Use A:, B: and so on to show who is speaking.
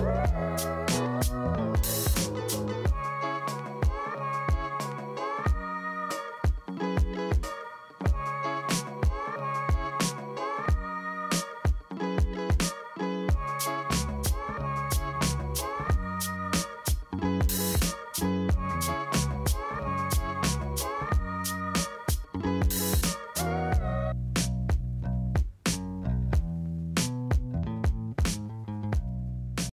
A: Bye.